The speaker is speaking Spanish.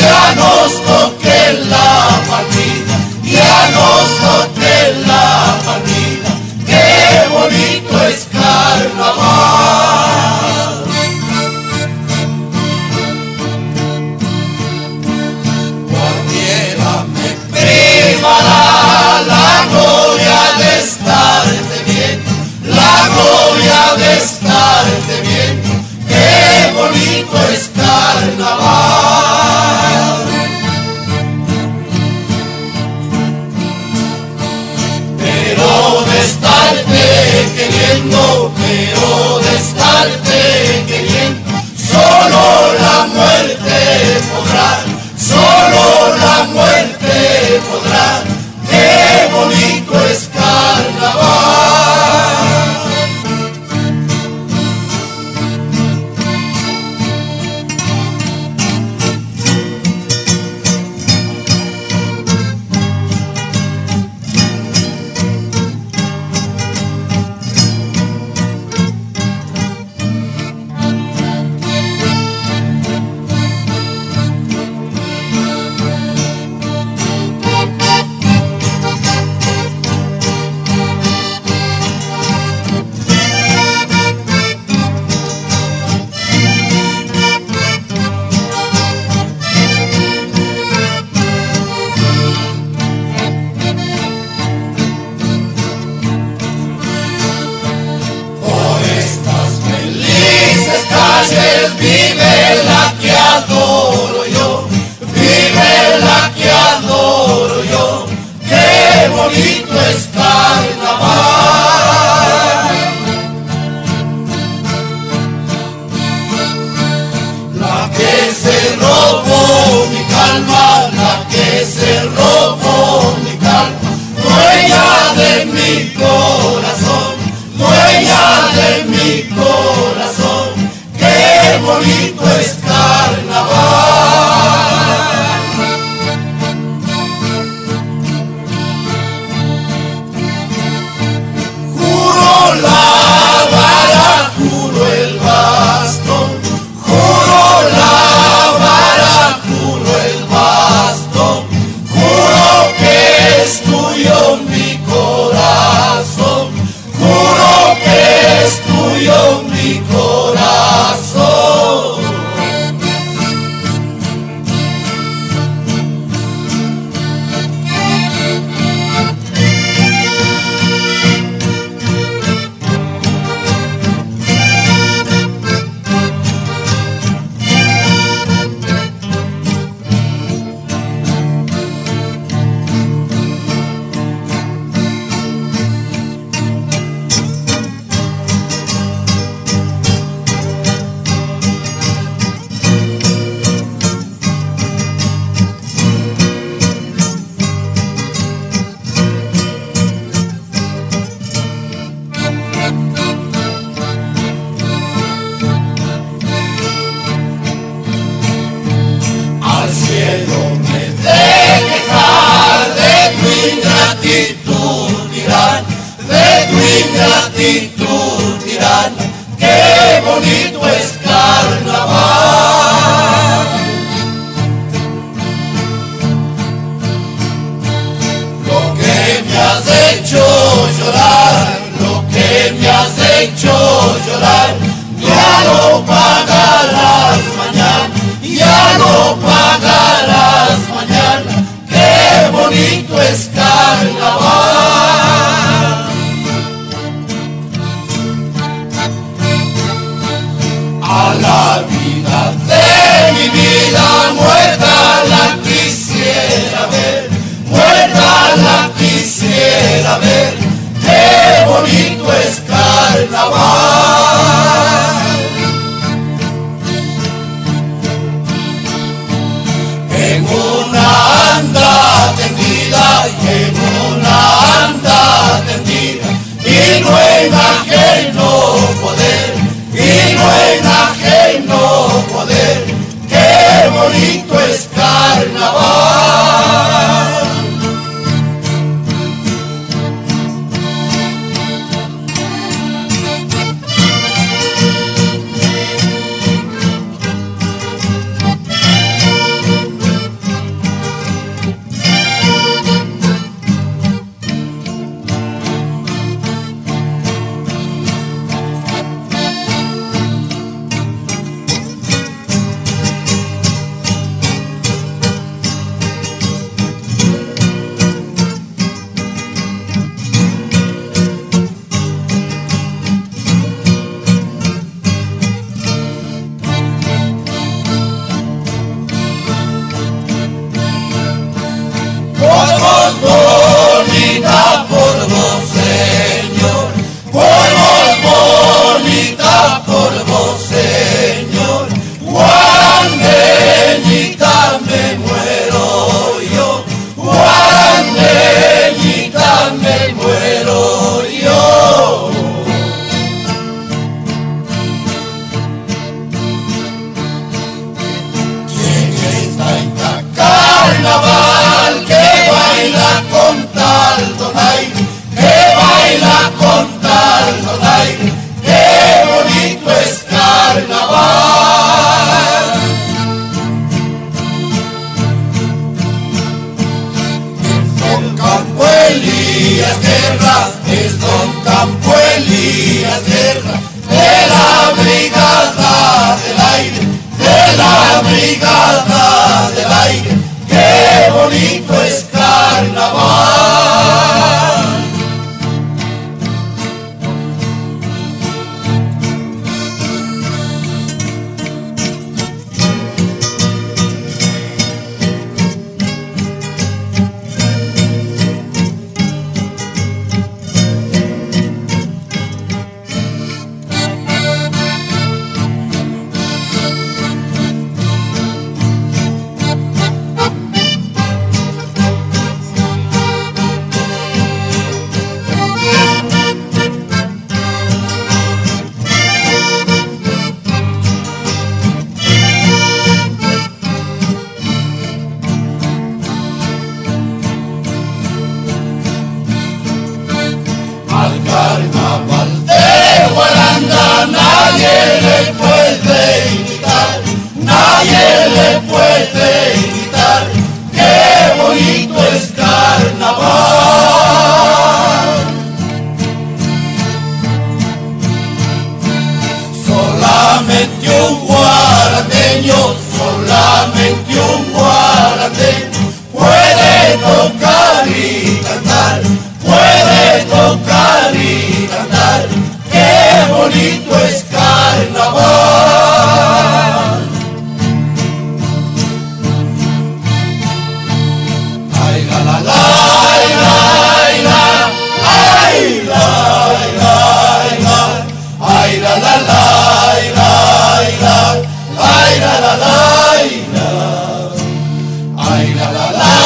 ya nos toque la patita, ya nos toque la patita, qué bonito es carnaval. en mi corazón. Qué bonito es bonito es. power. tocar y cantar, puede tocar y cantar, qué bonito es carnaval. Ay, la, la, la, ay, la, ay, la, ay, la, ay, la, la, la, la, ay, la, ay, la, ay, la, la, la, la, ay, la, la, la.